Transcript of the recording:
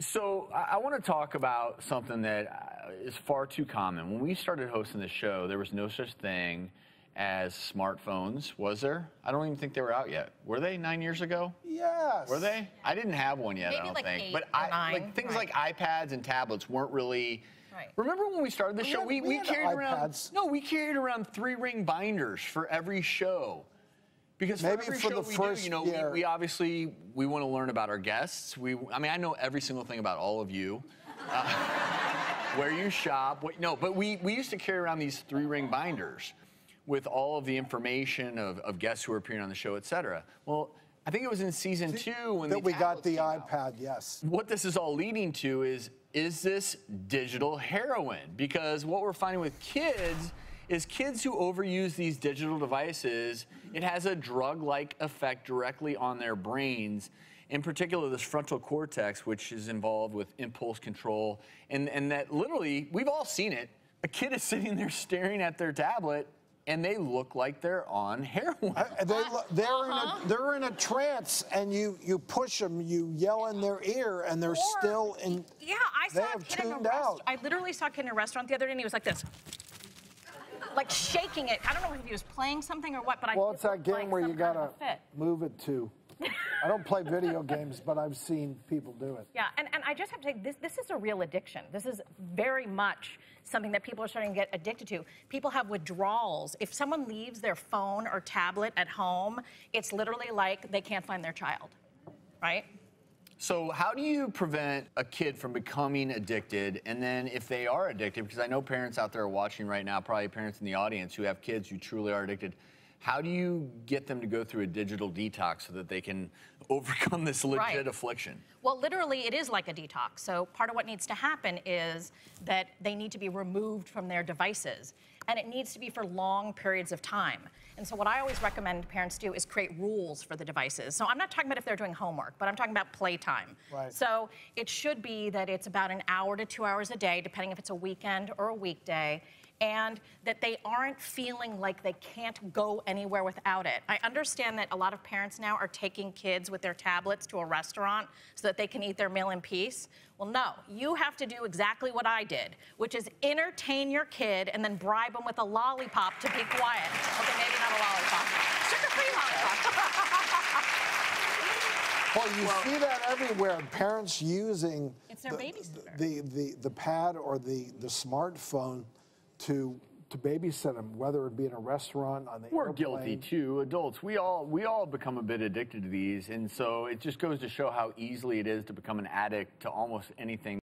So I, I want to talk about something that uh, far too common. When we started hosting the show, there was no such thing as smartphones, was there? I don't even think they were out yet. Were they nine years ago? Yes. Were they? I didn't have one yet. Maybe I don't like think. eight but or I, nine, like things right. like iPads and tablets weren't really. Right. Remember when we started the We show? had- we, we we had carried around. iPads. No, we carried around three ring binders for every show. Because Maybe for for show the we first do, you know, year- we, we obviously we want to learn about our guests. We, I mean, I know every single thing about all of you. Uh, where you shop. What, no, but we, we used to carry around these three ring binders with all of the information of, of guests who are appearing on the show, et cetera. Well, I think it was in season two when That the we got the came out. iPad, yes. What this is all leading to is is this digital heroin? Because what we're finding with kids is kids who overuse these digital devices, it has a drug like effect directly on their brains. In particular, this frontal cortex, which is involved with impulse control, and, and that literally, we've all seen it. A kid is sitting there staring at their tablet, and they look like they're on heroin. Uh, they, they're, in a, they're in a trance, and you, you push them, you yell in their ear, and they're Or- still in. Yeah, I They saw a have kid in a tuned restaurant. out. I literally saw a kid in a restaurant the other day, and he was like this, like shaking it. I don't know if he was playing something or what, but I. Well, it's that game like where you gotta a fit. move it to. I don't play video games, but I've seen people do it. Yeah, and, and I just have to say, this, this is a real addiction. This is very much something that people are starting to get addicted to. People have withdrawals. If someone leaves their phone or tablet at home, it's literally like they can't find their child, right? So, how do you prevent a kid from becoming addicted? And then, if they are addicted, because I know parents out there are watching right now, probably parents in the audience who have kids who truly are addicted, how do you get them to go through a digital detox so that they can overcome this legit Right. affliction? Well, literally, it is like a detox. So, part of what needs to happen is that they need to be removed from their devices, and it needs to be for long periods of time. And so, what I always recommend parents do is create rules for the devices. So, I'm not talking about if they're doing homework, but I'm talking about playtime. Right. So, it should be that it's about an hour to two hours a day, depending if it's a weekend or a weekday. And that they aren't feeling like they can't go anywhere without it. I understand that a lot of parents now are taking kids with their tablets to a restaurant so that they can eat their meal in peace. Well, no, you have to do exactly what I did, which is entertain your kid and then bribe them with a lollipop to be quiet. Okay, maybe not a lollipop. Sugar-free lollipop. Well, you see that everywhere. Parents using It's their the, the, the, the pad or the, the smartphone to to babysit them, whether it be in a restaurant on the We're airplane. guilty too, adults. We all we all become a bit addicted to these, and so it just goes to show how easily it is to become an addict to almost anything